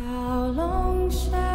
小龙虾